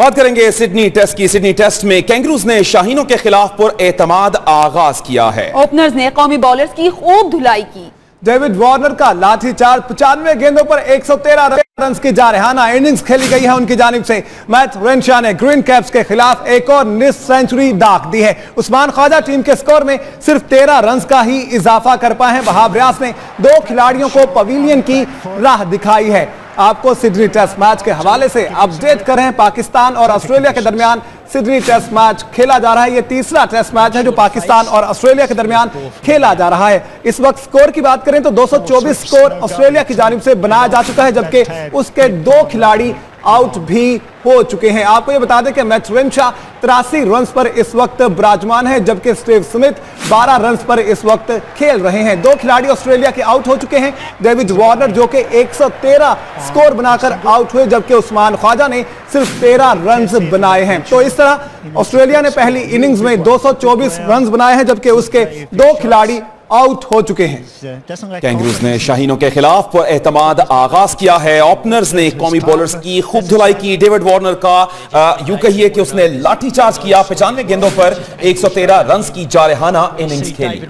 बात करेंगे Sydney test की। सिडनी टेस्ट में कैंगरूज ने शाहीनों के खिलाफ पुर एतमाद आगाज़ किया है। ओपनर्स ने कौमी बॉलर्स की खूब धुलाई की। डेविड वार्नर का लाठीचार्ज पचानवे गेंदों पर 113 रन की जारहाना इनिंग्स खेली गई है उनकी जानब से। मैथ रेनशा ने ग्रीन कैप्स के खिलाफ एक और निस सेंचुरी दाग दी है। उस्मान ख्वाजा टीम के स्कोर में सिर्फ़ तेरह रन का ही इजाफा कर पाए हैं। वहाब रियाज ने दो खिलाड़ियों को पवेलियन की राह दिखाई है। आपको सिडनी टेस्ट मैच के हवाले से अपडेट कर रहे हैं पाकिस्तान और ऑस्ट्रेलिया के दरमियान सिडनी टेस्ट मैच खेला जा रहा है। ये तीसरा टेस्ट मैच है जो पाकिस्तान और ऑस्ट्रेलिया के दरमियान खेला जा रहा है। इस वक्त स्कोर की बात करें तो 224 स्कोर ऑस्ट्रेलिया की जानब से बनाया जा चुका है, जबकि उसके दो खिलाड़ी आउट भी हो चुके हैं। आपको यह बता दें कि मैच रेंशा तिरासी रन पर इस वक्त विराजमान है, जबकि स्टीव स्मिथ 12 रन पर इस वक्त खेल रहे हैं। दो खिलाड़ी ऑस्ट्रेलिया के आउट हो चुके हैं, डेविड वार्नर जो कि 113 स्कोर बनाकर आउट हुए, जबकि उस्मान ख्वाजा ने सिर्फ़ 13 रन बनाए हैं। तो इस तरह ऑस्ट्रेलिया ने पहली इनिंग्स में 224 रन बनाए हैं, जबकि उसके दो खिलाड़ी आउट हो चुके हैं। कैंगरूज ने शाहीनों के खिलाफ पर एतमाद आगाज़ किया है। ओपनर्स ने कौमी बॉलर्स की खूब धुलाई की। डेविड वार्नर का यू कहिए कि उसने लाठी चार्ज किया। पचानवे गेंदों पर 113 रन की जारहाना इनिंग्स खेली।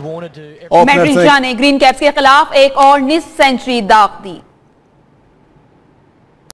ने ग्रीन कैप्स के खिलाफ एक और निस सेंचुरी दाग दी।